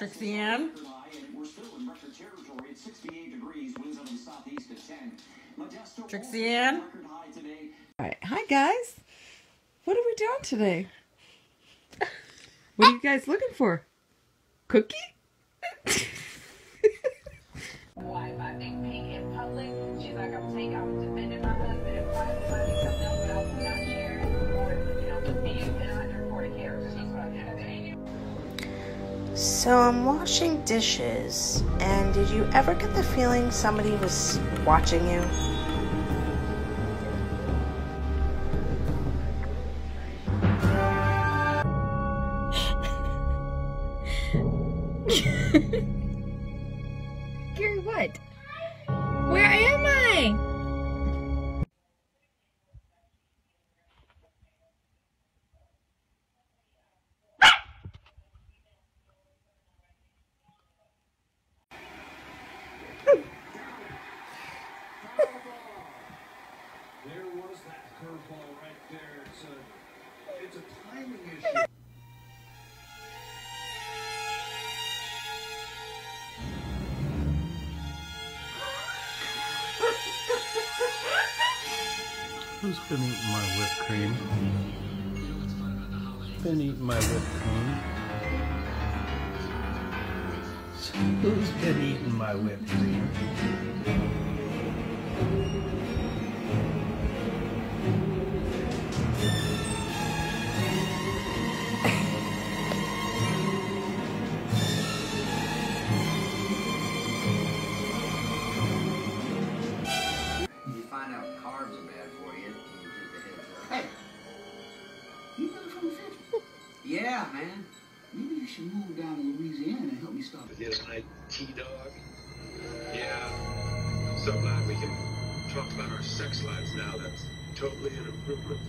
Trixie Ann. Trixie Ann. All right. Hi, guys. What are we doing today? What are you guys looking for? Cookie? wife. I think being in public, she's like, I'm taking, I'm defending my husband in private, finding So I'm washing dishes, and did you ever get the feeling somebody was watching you? Gary, what? A, it's a timing issue. Who's been eating my whipped cream? Been eating my whipped cream? Who's been eating my whipped cream? Yeah, man. Maybe you should move down to Louisiana and help me stop it. His like T-Dog. Yeah. So glad we can talk about our sex lives now. That's totally an improvement.